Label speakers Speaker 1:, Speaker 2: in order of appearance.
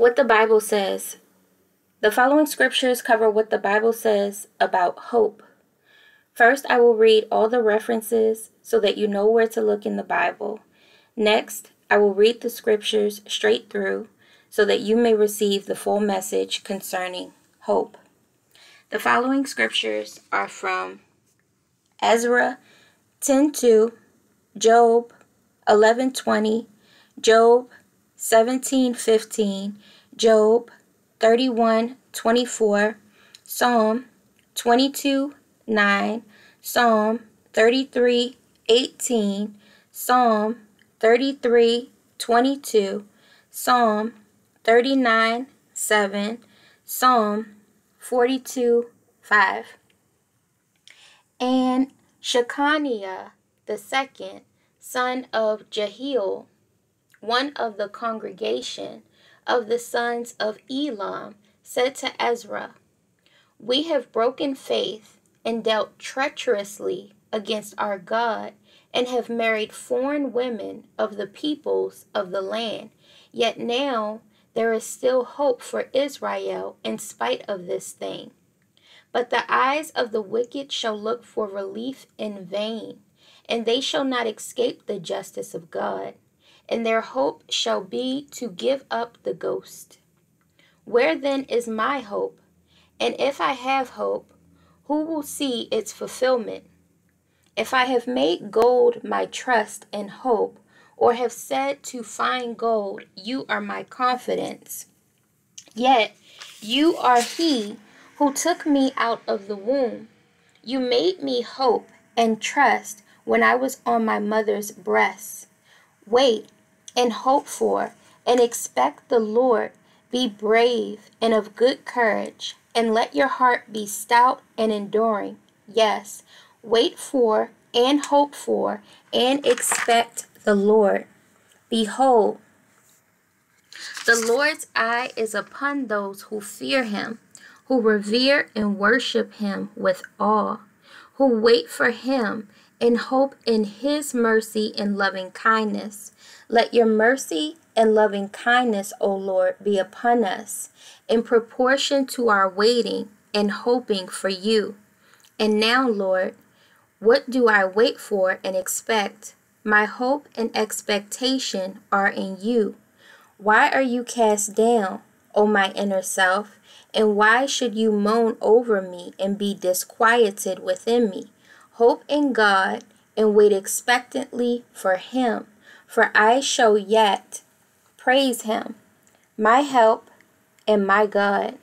Speaker 1: what the Bible says. The following scriptures cover what the Bible says about hope. First, I will read all the references so that you know where to look in the Bible. Next, I will read the scriptures straight through so that you may receive the full message concerning hope. The following scriptures are from Ezra 10:2, Job 11:20, Job 17:15, Job 31:24, Psalm twenty two nine, Psalm 33:18, Psalm 33:22, Psalm thirty nine seven, Psalm forty two five. And Shechaniah the second, son of Jehiel, one of the congregation of the sons of Elam, said to Ezra, We have broken faith and dealt treacherously against our God, and have married foreign women of the peoples of the land. Yet now there is still hope for Israel in spite of this thing. But the eyes of the wicked shall look for relief in vain, and they shall not escape the justice of God and their hope shall be to give up the ghost. Where then is my hope? And if I have hope, who will see its fulfillment? If I have made gold my trust and hope, or have said to find gold, You are my confidence, yet you are he who took me out of the womb. You made me hope and trust when I was on my mother's breast. Wait, and hope for and expect the Lord. Be brave and of good courage, and let your heart be stout and enduring. Yes, wait for and hope for and expect the Lord. Behold, the Lord's eye is upon those who fear him, who revere and worship him with awe, who wait for him and hope in his mercy and loving kindness. Let your mercy and loving kindness, O Lord, be upon us in proportion to our waiting and hoping for you. And now, Lord, what do I wait for and expect? My hope and expectation are in you. Why are you cast down, O my inner self? And why should you moan over me and be disquieted within me? Hope in God and wait expectantly for Him for I shall yet praise him, my help and my God.